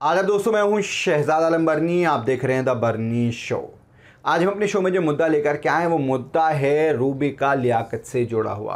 आदाब दोस्तों, मैं हूँ शहजाद आलम बर्नी, आप देख रहे हैं द बर्नी शो। आज हम अपने शो में जो मुद्दा लेकर के आए हैं, वो मुद्दा है रूबी का लियाकत से जुड़ा हुआ।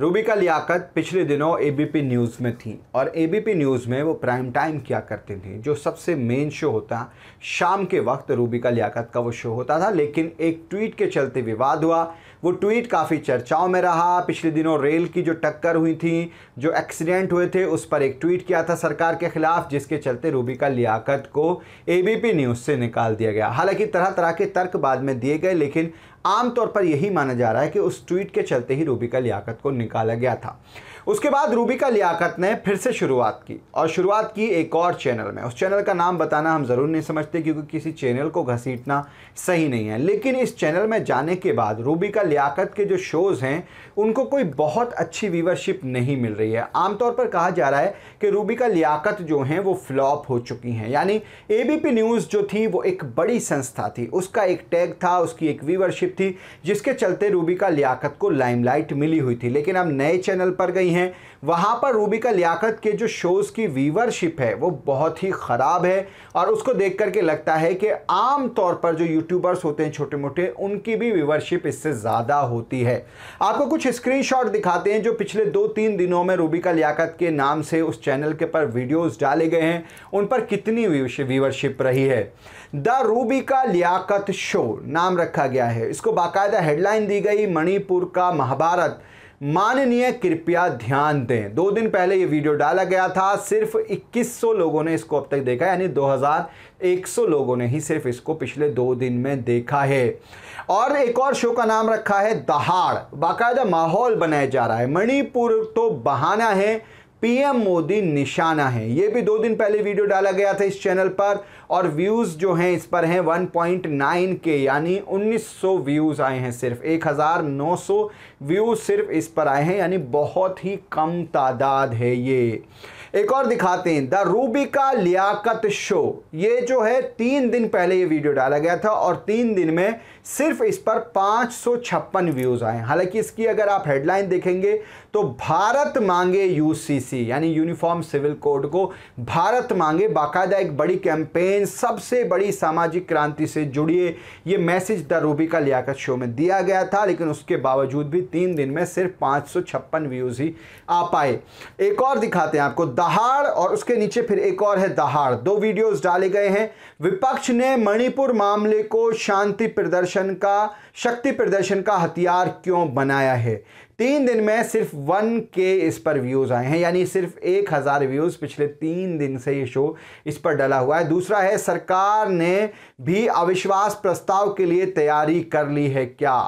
रूबी का लियाकत पिछले दिनों एबीपी न्यूज़ में थी और एबीपी न्यूज़ में वो प्राइम टाइम किया करते थे, जो सबसे मेन शो होता। शाम के वक्त रूबी का लियाकत का वो शो होता था, लेकिन एक ट्वीट के चलते विवाद हुआ। वो ट्वीट काफ़ी चर्चाओं में रहा। पिछले दिनों रेल की जो टक्कर हुई थी, जो एक्सीडेंट हुए थे, उस पर एक ट्वीट किया था सरकार के खिलाफ, जिसके चलते रूबिका लियाकत को एबीपी न्यूज़ से निकाल दिया गया। हालाँकि तरह तरह के तर्क बाद में दिए गए, लेकिन आमतौर पर यही माना जा रहा है कि उस ट्वीट के चलते ही रूबिका लियाकत को निकाला गया था। उसके बाद रूबिका लियाकत ने फिर से शुरुआत की और शुरुआत की एक और चैनल में। उस चैनल का नाम बताना हम ज़रूर नहीं समझते क्योंकि किसी चैनल को घसीटना सही नहीं है। लेकिन इस चैनल में जाने के बाद रूबिका लियाकत के जो शोज़ हैं, उनको कोई बहुत अच्छी व्यूवरशिप नहीं मिल रही है। आमतौर पर कहा जा रहा है कि रूबिका लियाकत जो हैं, वो फ्लॉप हो चुकी हैं। यानी एबीपी न्यूज़ जो थी, वो एक बड़ी संस्था थी। उसका एक टैग था, उसकी एक व्यूवरशिप थी, जिसके चलते रूबिका लियाकत को लाइमलाइट मिली हुई थी। लेकिन अब नए चैनल पर गई हैं। वहाँ पर रूबिका लियाकत के जो शोज़ की व्यूवरशिप है, वो बहुत ही ख़राब है और उसको देख करके लगता है कि आम तौर पर जो यूट्यूबर्स होते हैं छोटे मोटे उनकी भी व्यूवरशिप इससे ज़्यादा होती है। आपको कुछ स्क्रीनशॉट दिखाते हैं जो पिछले दो तीन दिनों में रूबिका लियाकत के नाम से उस चैनल के पर वीडियोज़ डाले गए हैं। उन पर कितनी व्यूवरशिप रही है? द रूबिका लियाकत शो नाम रखा गया है। इसको बाकायदा हेडलाइन दी गई, मणिपुर का महाभारत। माननीय, कृपया ध्यान दें। दो दिन पहले ये वीडियो डाला गया था, सिर्फ़ 2100 लोगों ने इसको अब तक देखा, यानी 2100 लोगों ने ही सिर्फ़ इसको पिछले दो दिन में देखा है। और एक और शो का नाम रखा है, दहाड़। बाकायदा माहौल बनाया जा रहा है। मणिपुर तो बहाना है पीएम मोदी निशाना है। ये भी दो दिन पहले वीडियो डाला गया था इस चैनल पर और व्यूज़ जो हैं इस पर हैं 1.9 के, यानी 1900 व्यूज़ आए हैं सिर्फ़। 1900 व्यूज़ सिर्फ़ इस पर आए हैं, यानी बहुत ही कम तादाद है ये। एक और दिखाते हैं। The Rubika Liyaquat show. ये जो है, तीन दिन पहले ये वीडियो डाला गया था और तीन दिन में सिर्फ़ इस पर पाँच सौ छप्पन व्यूज़ आए हालाँकि इसकी अगर आप हेडलाइन देखेंगे तो भारत मांगे यूसीसी यानी यूनिफॉर्म सिविल कोड को। भारत मांगे बाकायदा एक बड़ी कैंपेन, सबसे बड़ी सामाजिक क्रांति से जुड़िए। ये message the Rubika Liyaquat show में दिया गया था, लेकिन उसके बावजूद भी तीन दिन में सिर्फ़ पाँच सौ छप्पन व्यूज़ ही आ पाए। एक और दिखाते हैं आपको। दहाड़ और उसके नीचे फिर एक और है दहाड़। दो वीडियोस डाले गए हैं। विपक्ष ने मणिपुर मामले को शांति प्रदर्शन का, शक्ति प्रदर्शन का हथियार क्यों बनाया है? तीन दिन में सिर्फ़ वन के इस पर व्यूज़ आए हैं, यानी सिर्फ़ एक हज़ार व्यूज़ पिछले तीन दिन से ये शो इस पर डला हुआ है। दूसरा है, सरकार ने भी अविश्वास प्रस्ताव के लिए तैयारी कर ली है क्या?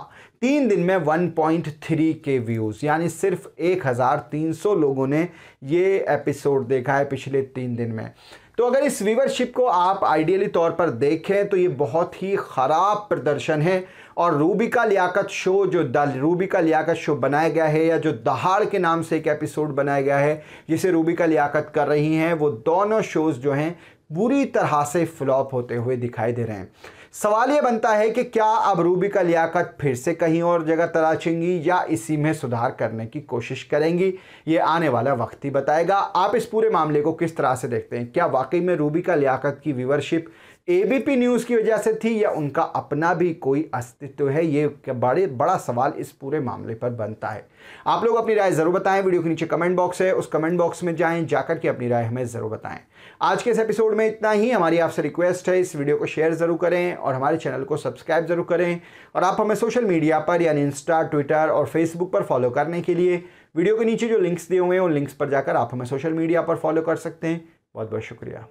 तीन दिन में 1.3 के व्यूज़ यानी सिर्फ़ 1300 लोगों ने ये एपिसोड देखा है पिछले तीन दिन में। तो अगर इस वीवरशिप को आप आइडियली तौर पर देखें तो ये बहुत ही ख़राब प्रदर्शन है। और रूबिका लियाकत शो जो द रूबिका लियाकत शो बनाया गया है, या जो दहाड़ के नाम से एक एपिसोड बनाया गया है, जिसे रूबिका लियाकत कर रही हैं, वो दोनों शोज़ जो हैं बुरी तरह से फ्लॉप होते हुए दिखाई दे रहे हैं। सवाल यह बनता है कि क्या अब रूबी का लियाकत फिर से कहीं और जगह तलाशेंगी या इसी में सुधार करने की कोशिश करेंगी? ये आने वाला वक्त ही बताएगा। आप इस पूरे मामले को किस तरह से देखते हैं? क्या वाकई में रूबी का लियाकत की व्यूवरशिप एबीपी न्यूज़ की वजह से थी या उनका अपना भी कोई अस्तित्व है? ये बड़े, बड़ा सवाल इस पूरे मामले पर बनता है। आप लोग अपनी राय ज़रूर बताएँ। वीडियो के नीचे कमेंट बॉक्स है। उस कमेंट बॉक्स में जाएँ, जाकर के अपनी राय हमें ज़रूर बताएँ। आज के इस एपिसोड में इतना ही। हमारी आपसे रिक्वेस्ट है, इस वीडियो को शेयर ज़रूर करें और हमारे चैनल को सब्सक्राइब ज़रूर करें। और आप हमें सोशल मीडिया पर यानी इंस्टा, ट्विटर और फेसबुक पर फॉलो करने के लिए वीडियो के नीचे जो लिंक्स दिए हुए हैं, उन लिंक्स पर जाकर आप हमें सोशल मीडिया पर फॉलो कर सकते हैं। बहुत बहुत शुक्रिया।